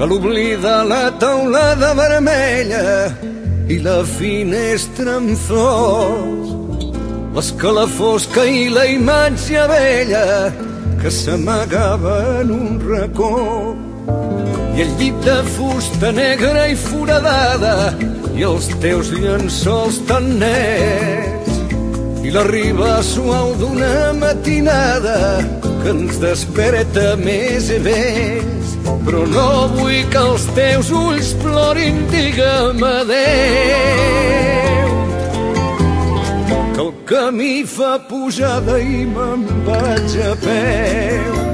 que l'oblida la taulada vermella i la finestra amb flors, l'escalafosca i la imatge vella que s'amagava en un racó. I el llit de fusta negra i foradada i els teus llençols tan nets. I la riba suau d'una matinada que ens desperta més i més. Però no vull que els teus ulls plorin digue'm adeu. Que el camí fa pujada i me'n vaig a peu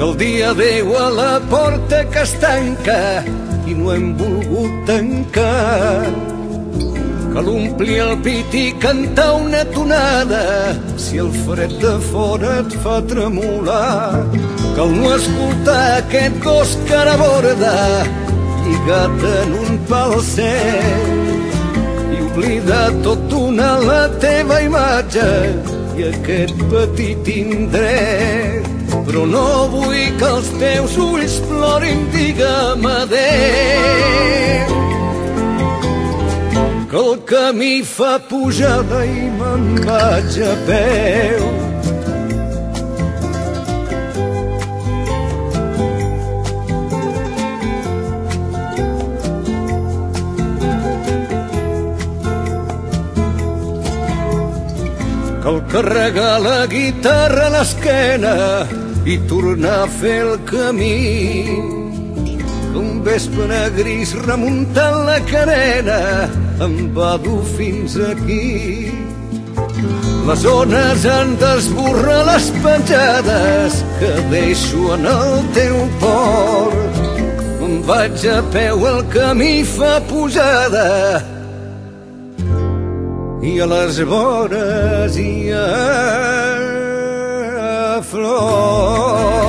que el dia Déu a la porta que es tanca i no hem volgut tancar. Que l'ompli el pit i cantar una tonada si el fred de fora et fa tremolar. El no escoltar aquest gos que ara borda lligat en un pal sec i oblida tot d'una la teva imatge i aquest petit indret però no vull que els teus ulls plorin, digue'm adeu. Que el camí fa pujada i me'n vaig a peu. Cal carregar la guitarra a l'esquena i tornar a fer el camí. Un vespre gris remuntant la carena em va dur fins aquí. Les ones han d'esborrar les penjades que deixo en el teu port. Me'n vaig a peu, el camí fa pujada i a les vores hi ha flors.